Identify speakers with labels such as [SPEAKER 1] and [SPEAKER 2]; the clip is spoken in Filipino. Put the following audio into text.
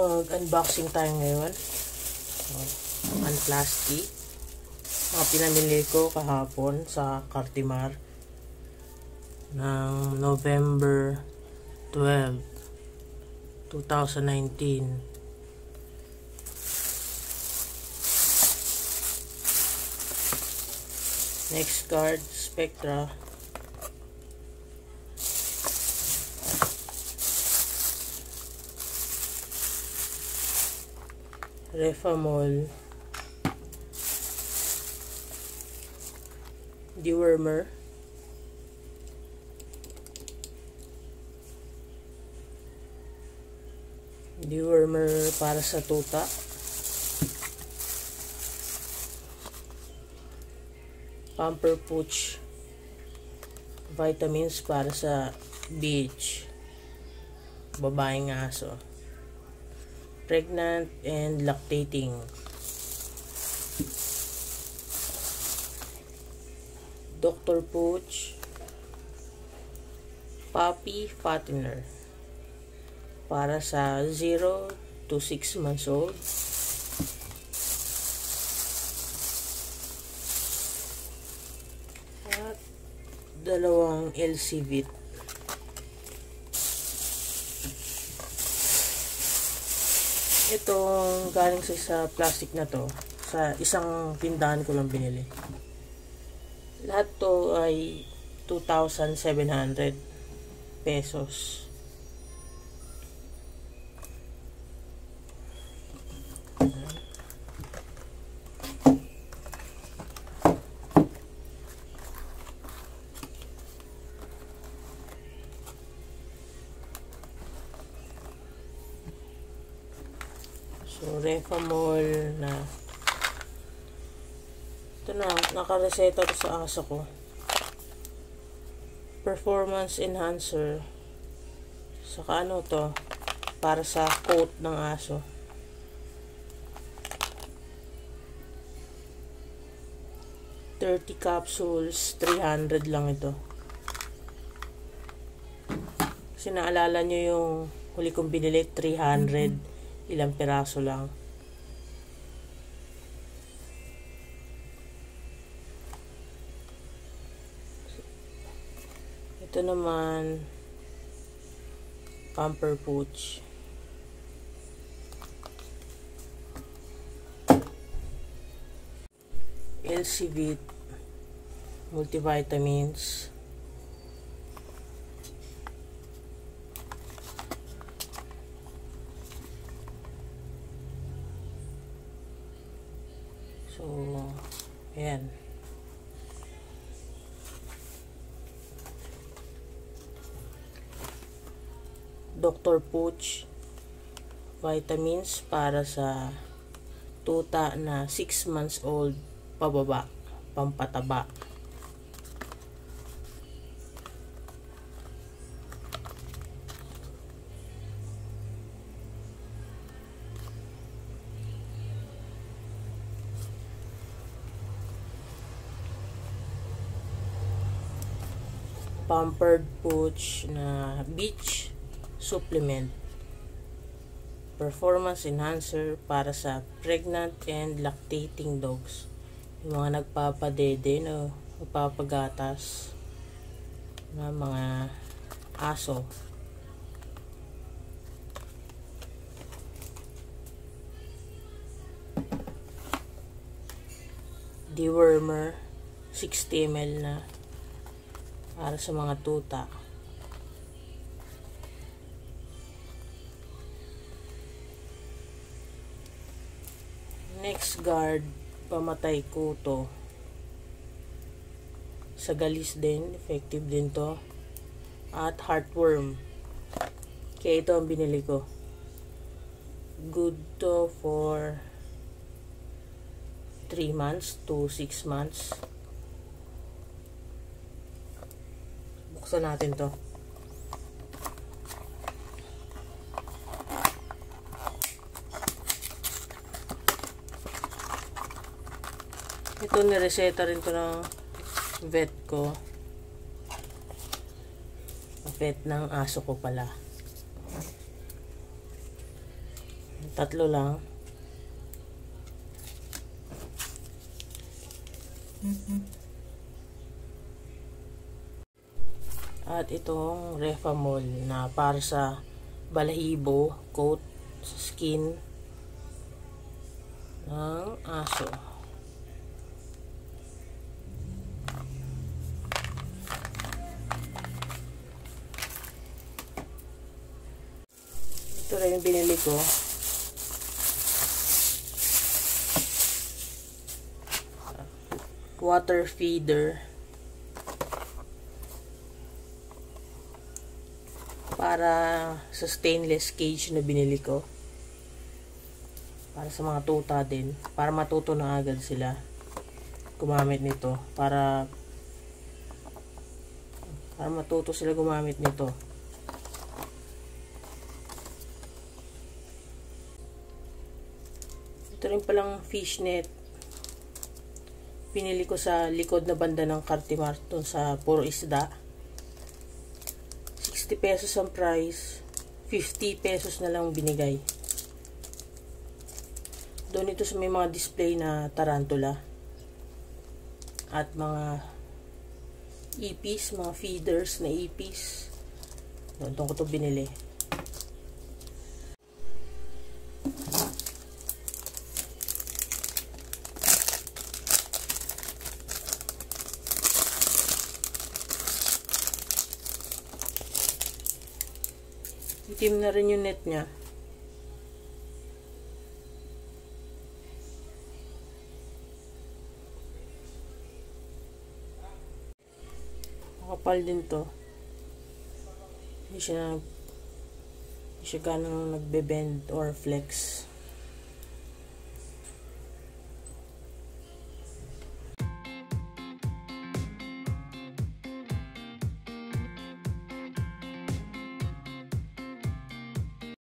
[SPEAKER 1] mag-unboxing tayo ngayon. Oh, unplastic. Mga pinamili ko kahapon sa Cartimar ng November 12, 2019. Next card, Spectra. Refamol, dewormer, dewormer para sa tuta, pamper pooch, vitamins para sa beach, babaeng aso pregnant and lactating. Dr. Pooch Puppy Fattener para sa 0 to 6 months old. At dalawang LCVIT itong galing sa, sa plastic na to sa isang tindahan ko lang binili. Lahat to ay 2,700 pesos So, Refamol na ito na, nakareseta to sa aso ko. Performance enhancer. Saka ano to, para sa coat ng aso. Thirty capsules, 300 lang ito. Kasi naalala nyo yung huli kong binili, 300 ilang piraso lang. Ito naman pamper pooch LCV multivitamins So, ayan. Dr. Pooch vitamins para sa tuta na 6 months old pababa, pampataba. Pampered pooch na beach supplement. Performance enhancer para sa pregnant and lactating dogs. Yung mga nagpapadede no, nagpapagatas na mga aso. Dewormer 60 ml na para sa mga tuta. Next guard, pamatay kuto. Sa galis din, effective din to. At heartworm. Kaya ito ang binili ko. Good to for 3 months to 6 months. Buksan natin to. Ito nireseta rin to ng vet ko. Vet ng aso ko pala. Tatlo lang. At itong Refamol na para sa balahibo, coat, skin ng aso. Ito rin yung binili ko. Water feeder. Para sa stainless cage na binili ko. Para sa mga tuta din. Para matuto na agad sila gumamit nito. Para para matuto sila gumamit nito. Ito rin palang fishnet. Pinili ko sa likod na banda ng Cartimar sa puro isda. 60 pesos ang price. 50 pesos na lang binigay. Doon ito sa may mga display na tarantula. At mga ipis, mga feeders na ipis. Doon ko ito binili. Itim na rin yung net niya. Makapal din to. Hindi siya hindi siya ganang nagbe-bend or flex.